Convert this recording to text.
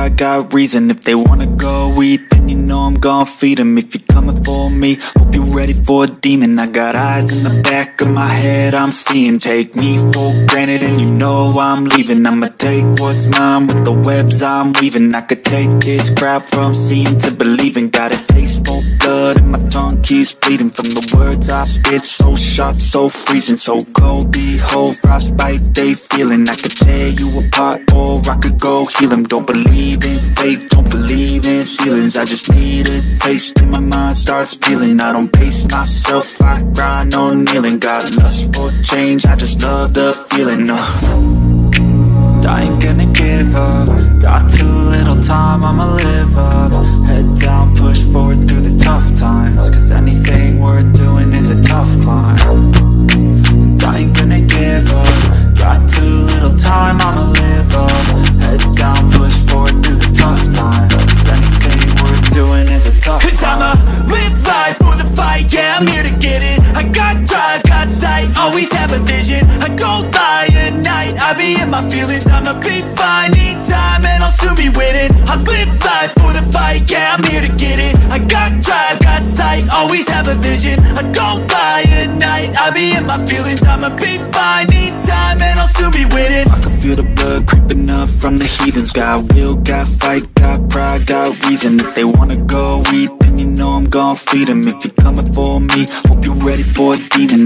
pride, got reason. If they wanna go eat, then you know I'm gon' feed them If you're coming for me, hope you're ready for a demon. I got eyes in the back of my head, I'm seeing. Take me for granted and you know I'm leaving. I'ma take what's mine with the webs I'm weaving. I could take this crowd from seeing to believing. Got a taste for blood and my tongue keeps bleeding. From the words I spit, so sharp, so freezing. So cold, behold, frostbite they feeling. I could tear you apart I go. Heal them Don't believe in fate, don't believe in ceilings. I just need a taste and my mind starts feeling. I don't pace myself, I grind on kneeling. Got lust for change, I just love the feeling uh. I ain't gonna give up. Got too little time, I'ma live up. Head down, push forward through the tough times. Cause anything worth doing is a tough climb. And I ain't gonna give up. Got too little time, I'ma Cause I'ma live life for the fight, yeah, I'm here to get it. I got drive, got sight, always have a vision. I don't lie at night, I be in my feelings. I'ma be fine, need time, and I'll soon be winning. I live life for the fight, yeah, I'm here to get it. I got drive, got sight, always have a vision. I don't lie at night, I be in my feelings. I'ma be fine, need time, and I'll soon be winning. I can feel the blood creeping up from the heathens. Got will, got fight, reason. If they wanna go eat, then you know I'm gon' feed them If you're coming for me, hope you're ready for a demon